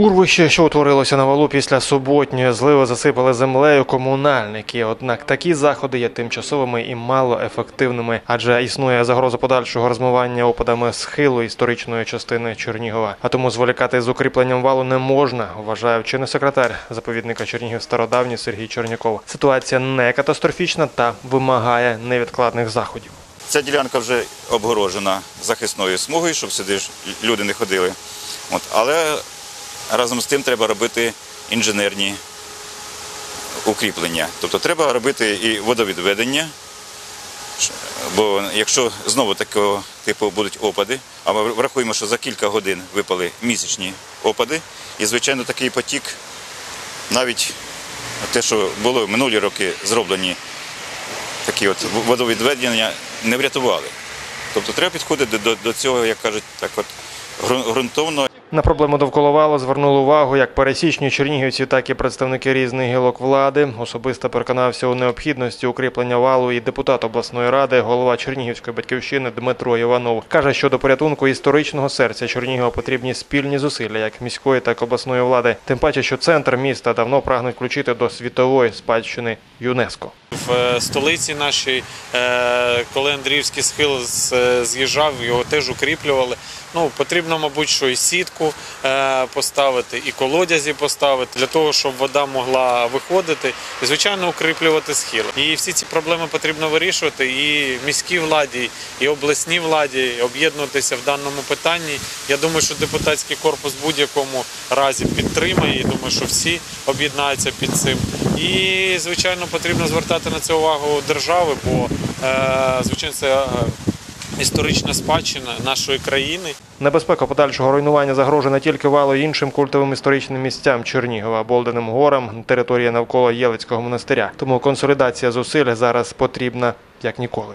Урвище, що утворилося на валу після суботньої зливи, засипали землею комунальники. Однак такі заходи є тимчасовими і малоефективними, адже існує загроза подальшого розмивання опадами схилу історичної частини Чернігова. А тому зволікати з укріпленням валу не можна, вважає вчений секретар заповідника Чернігів стародавній Сергій Черняков. Ситуація не катастрофічна та вимагає невідкладних заходів. Ця ділянка вже обгорожена захисною смугою, щоб сюди люди не ходили. От. Але разом з тим треба робити інженерні укріплення. Тобто треба робити і водовідведення, бо якщо знову такого типу будуть опади, а ми врахуємо, що за кілька годин випали місячні опади, і, звичайно, такий потік, навіть те, що було минулі роки зроблені такі от водовідведення не врятували. Тобто треба підходити до, до цього, як кажуть, так от ґрун- ґрунтовно На проблему довкола валу звернули увагу як пересічні чернігівці, так і представники різних гілок влади. Особисто переконався у необхідності укріплення валу і депутат обласної ради, голова Чернігівської батьківщини Дмитро Іванов. Каже, що до порятунку історичного серця Чернігова потрібні спільні зусилля як міської, так і обласної влади. Тим паче, що центр міста давно прагнуть включити до світової спадщини ЮНЕСКО. В е, столиці нашій, е, коли Андріївський схил е, з'їжджав, його теж укріплювали. Ну, потрібно, мабуть, що і сітку е, поставити, і колодязі поставити для того, щоб вода могла виходити, і звичайно укріплювати схил. І всі ці проблеми потрібно вирішувати і міській владі, і обласній владі об'єднуватися в даному питанні. Я думаю, що депутатський корпус в будь-якому разі підтримає. І думаю, що всі об'єднаються під цим. І звичайно потрібно звертати на це увагу держави, бо е, звичайно це е, історична спадщина нашої країни. Небезпека подальшого руйнування загрожує не тільки валу й іншим культовим історичним місцям Чернігова, Болденим горам, територія навколо Єлицького монастиря. Тому консолідація зусиль зараз потрібна як ніколи.